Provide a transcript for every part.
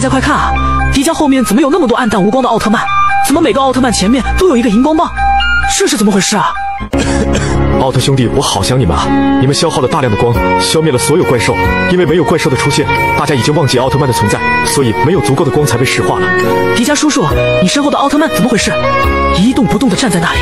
大家快看啊！迪迦后面怎么有那么多暗淡无光的奥特曼？怎么每个奥特曼前面都有一个荧光棒？这是怎么回事啊？奥特兄弟，我好想你们啊！你们消耗了大量的光，消灭了所有怪兽。因为没有怪兽的出现，大家已经忘记奥特曼的存在，所以没有足够的光才被石化了。迪迦叔叔，你身后的奥特曼怎么回事？一动不动地站在那里。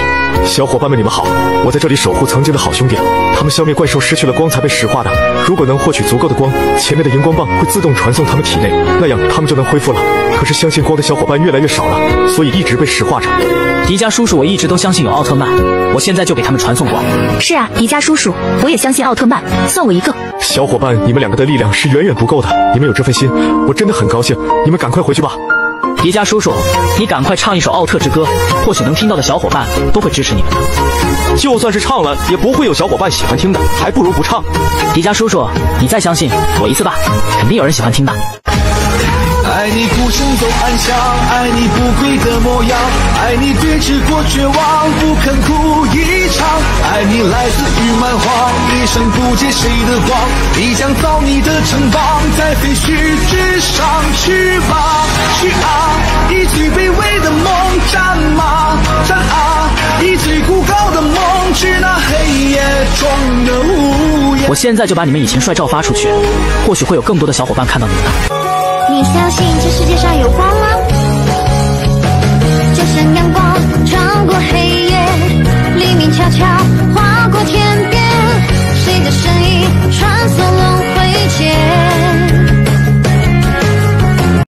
小伙伴们，你们好，我在这里守护曾经的好兄弟。他们消灭怪兽失去了光才被石化的。如果能获取足够的光，前面的荧光棒会自动传送他们体内，那样他们就能恢复了。可是相信光的小伙伴越来越少了，所以一直被石化着。迪迦叔叔，我一直都相信有奥特曼，我现在就给他们传送光。是啊，迪迦叔叔，我也相信奥特曼，算我一个。小伙伴，你们两个的力量是远远不够的，你们有这份心，我真的很高兴。你们赶快回去吧。迪迦叔叔，你赶快唱一首奥特之歌，或许能听到的小伙伴都会支持你们的。就算是唱了，也不会有小伙伴喜欢听的，还不如不唱。迪迦叔叔，你再相信我一次吧，肯定有人喜欢听的。爱你孤身走暗巷，爱你不跪的模样，爱你对峙过绝望，不肯哭一场。爱你来自于蛮荒，一生不借谁的光，你将造你的城邦，在废墟之上去吧，我现在就把你们以前帅照发出去，或许会有更多的小伙伴看到你们的。你相信这世界上有光吗？